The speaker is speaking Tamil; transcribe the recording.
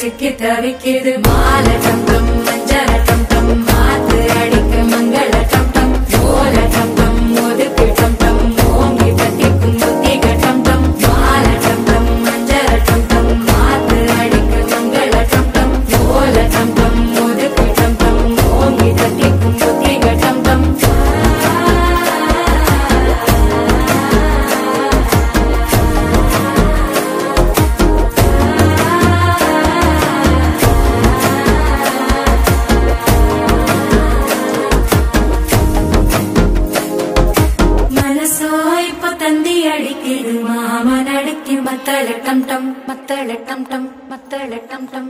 சிக்கி தவிக்கிது. மாலை தங்கம் பந்தி அடிக்குது மாம நடுக்கி மத்தள டம் டம் மத்தள டம் டம் மத்தள டம் டம்.